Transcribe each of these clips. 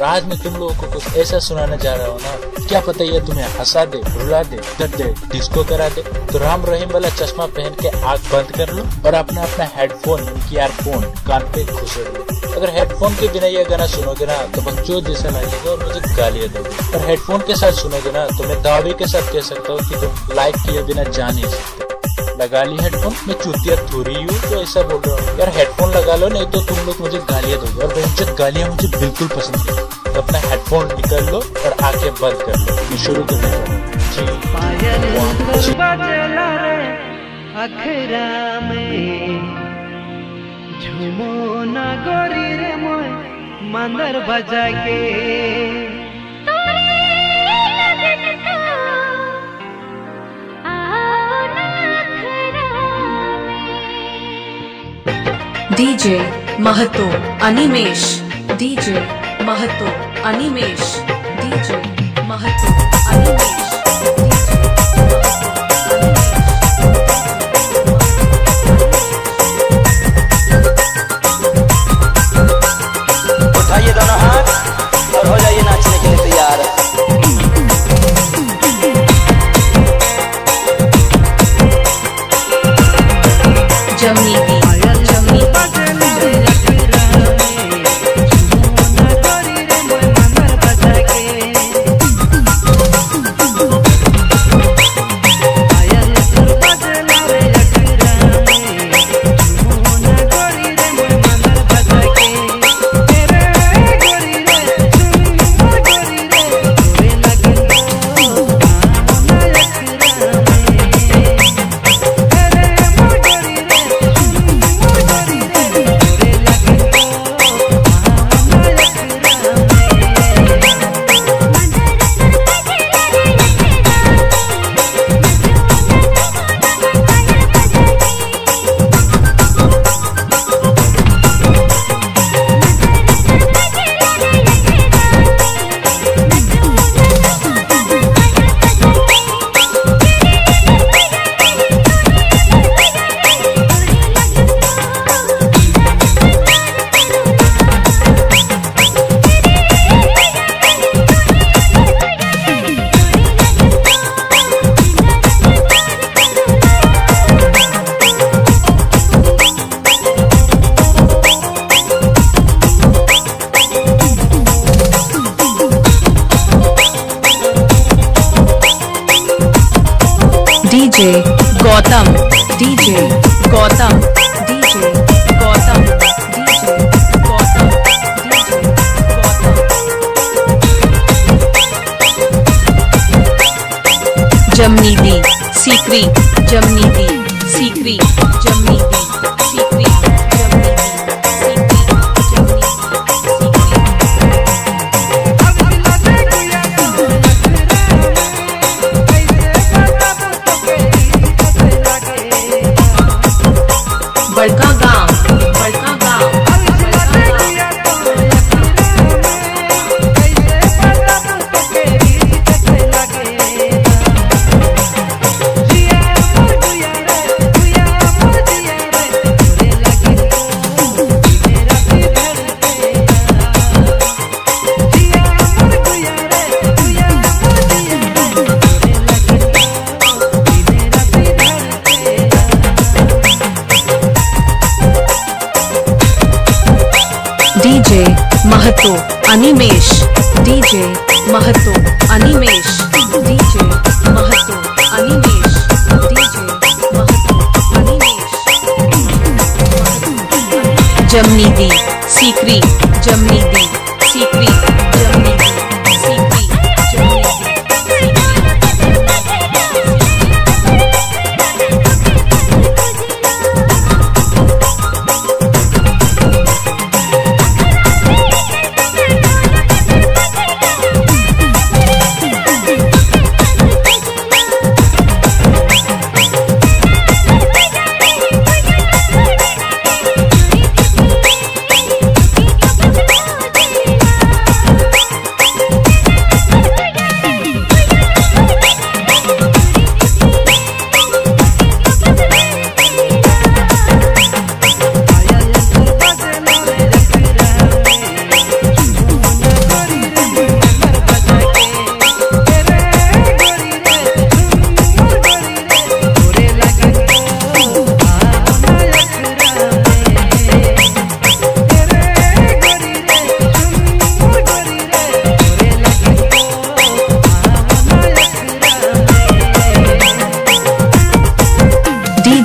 और आज मैं तुम लोगों को कुछ ऐसा सुनाने जा रहा हूँ ना, क्या पता ये तुम्हें हंसा दे रुला दे दर्द दे डिस्को करा दे। तो राम रहीम वाला चश्मा पहन के आग बंद कर लो और अपना अपना हेडफोन ईयरफोन कान पे घुसे लो अगर हेडफोन के बिना ये गाना सुनोगे ना तो बच्चों जैसा लगेगा और मुझे गालियाँ दोगे। और हेडफोन के साथ सुनोगे ना तो मैं दावे के साथ कह सकता हूँ कि तुम लाइक किए बिना जा नहीं सकते। लगा ली हेडफोन मैं चूतिया थोड़ी हूँ तो ऐसा बोल रहा हूँ। यार हेडफोन लगा लो, नहीं तो तुम लोग मुझे गालियाँ दोगे और गालियाँ मुझे बिल्कुल पसंद है अपना हेडफोन निकाल लो और आँखें बंद कर लो। मैं शुरू जा। रहा झुमो ना गोरी रे मोय मंदर बजा के DJ Mahto Animesh DJ Mahto. Animesh DJ Mahto Animesh. DJ Gautam DJ Gautam DJ Gautam DJ Gautam DJ Gautam. जमनी दी सीकरी जमनी दी सीकरी जमनी दी Mahto Animesh, DJ Mahto Animesh, DJ Mahto Animesh, DJ Mahto Animesh. जमनी दी सीकरी जमनी दी Sikri.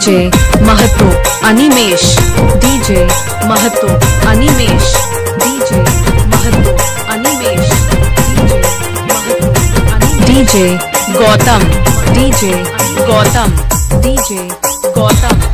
DJ Mahto Animesh, DJ Mahto Animesh, DJ Mahto Animesh, DJ DJ Gautam DJ Gautam DJ Gautam.